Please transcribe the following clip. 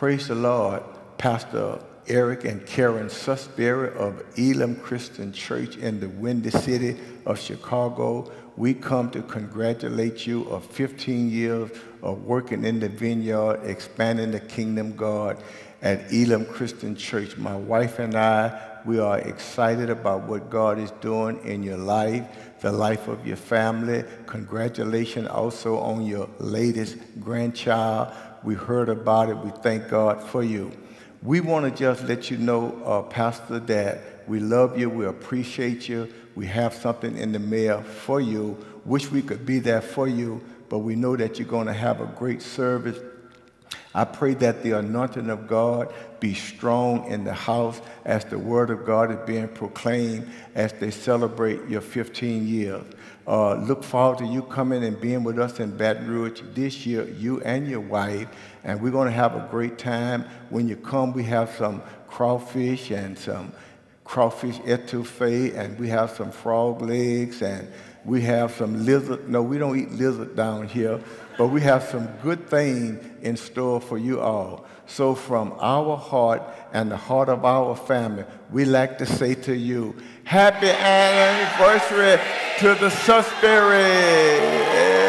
Praise the Lord, Pastor Eric and Caren Susberry of Elam Christian Church in the Windy City of Chicago. We come to congratulate you of 15 years of working in the vineyard, expanding the kingdom God at Elam Christian Church. My wife and I, we are excited about what God is doing in your life, the life of your family. Congratulations also on your latest grandchild. We heard about it. We thank God for you. We want to just let you know, uh, Pastor, that we love you, we appreciate you, we have something in the mail for you. Wish we could be there for you, but we know that you're going to have a great service. I pray that the anointing of God be strong in the house as the word of God is being proclaimed as they celebrate your 15 years. Uh, look forward to you coming and being with us in Baton Rouge this year, you and your wife, and we're going to have a great time. When you come, we have some crawfish and some crawfish etouffee, and we have some frog legs, and we have some lizard. No, we don't eat lizard down here, but we have some good things in store for you all. So, from our heart and the heart of our family, we like to say to you, Happy anniversary to the Susberry.